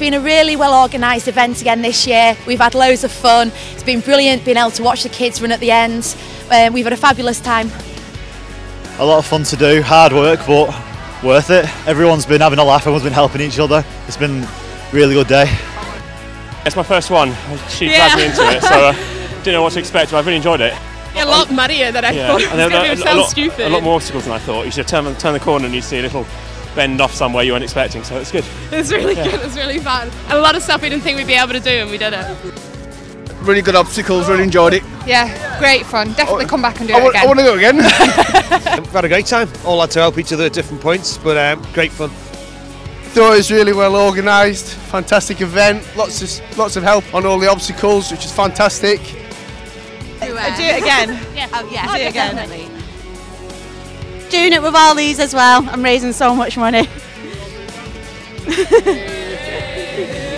It's been a really well organised event again this year. We've had loads of fun. It's been brilliant being able to watch the kids run at the end. Um, we've had a fabulous time. A lot of fun to do, hard work, but worth it. Everyone's been having a laugh, everyone's been helping each other. It's been a really good day. It's my first one. She Yeah. dragged me into it, so uh, didn't know what to expect, but I've really enjoyed it. A lot muddier than I thought. It was And there- going there- to a, sound lot, stupid. a lot more obstacles than I thought. You should turn, turn the corner and you see a little bend off somewhere you weren't expecting, so it's good. It was really good. It was really fun. And a lot of stuff we didn't think we'd be able to do, and we did it. Really good obstacles, really enjoyed it. Yeah, great fun. Definitely come back and do I it again. I want to go again. We've had a great time. All had to help each other at different points, but um, great fun. Thought it was really well organised, fantastic event, lots of lots of help on all the obstacles, which is fantastic. do it again. Yeah. Oh, yeah, do it again. definitely doing it with all these as well. I'm raising so much money.